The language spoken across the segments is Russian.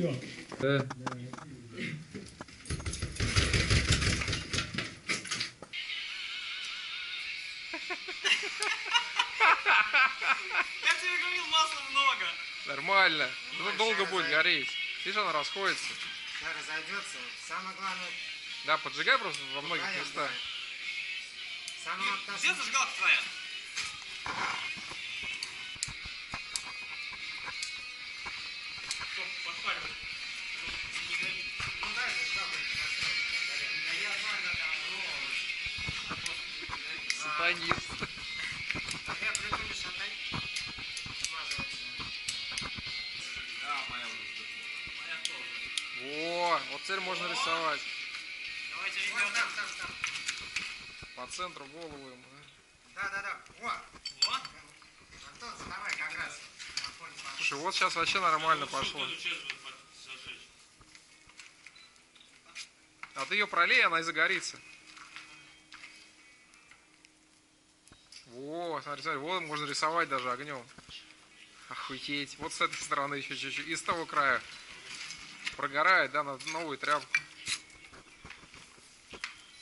Все. Да. Я тебе говорил, масла много. Нормально. Ну долго будет гореть. Видишь, она расходится. Да, разойдется. Самое главное, Да, поджигай просто во многих местах. самое Где зажигалка твоя? Как горит. Я придумаю шатать, смазываться. Да, моя уже. Моя тоже. Во, вот цель можно рисовать. Давайте, Вот ребята. там, там, там. По центру голову ему. да. Да, да, да. Вот. Вот. Антон, давай как раз. Слушай, вот сейчас вообще нормально пошло. А ты ее пролей, она и загорится. Во, смотри, смотри, вот можно рисовать даже огнем. Охуеть. Вот с этой стороны еще чуть-чуть. И с того края. Прогорает, да, надо новую тряпку.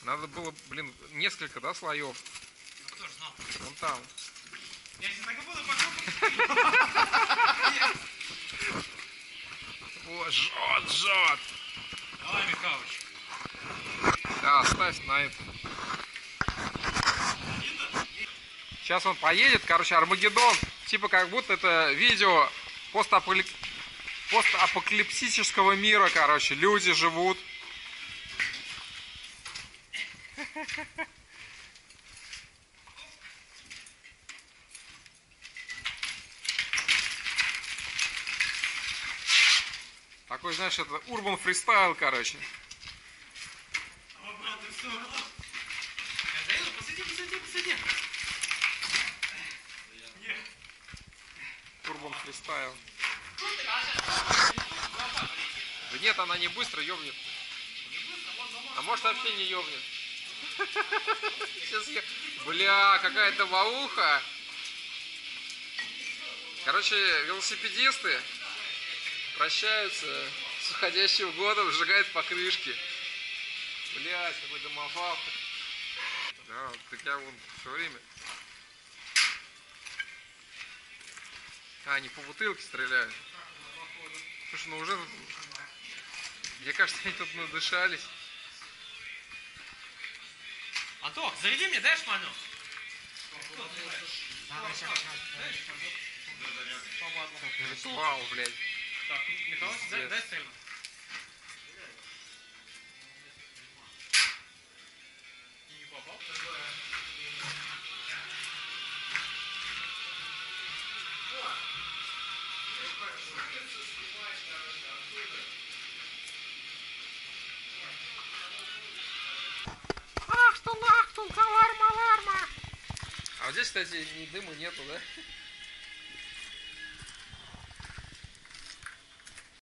Надо было, блин, несколько, да, слоев. Ну кто ж знал? Вон там. Я сейчас так и буду покупать. О, жжет, жжет. Давай, Михалыч. Да, ставь на это. Сейчас он поедет, короче, Армагеддон. Типа как будто это видео постапокалип... постапокалипсического мира, короче. Люди живут. Такой, знаешь, это урбан фристайл, короче. Фристайл. Нет, она не быстро ёбнет. А может вообще не ёбнет. Я... Бля, какая-то вауха. Короче, велосипедисты прощаются с уходящим годом, сжигают покрышки. Блять, какой домофал. Да, так я вон все время. А, они по бутылке стреляют. Слушай, ну уже... Мне кажется, они тут надышались. Антох, заряди мне, дай сейчас. Ритуал, блядь. Так, Михалыч, дай, дай стрельну. Ах, что лахтунг, аларма, аларма. А вот здесь, кстати, ни дыма нету, да?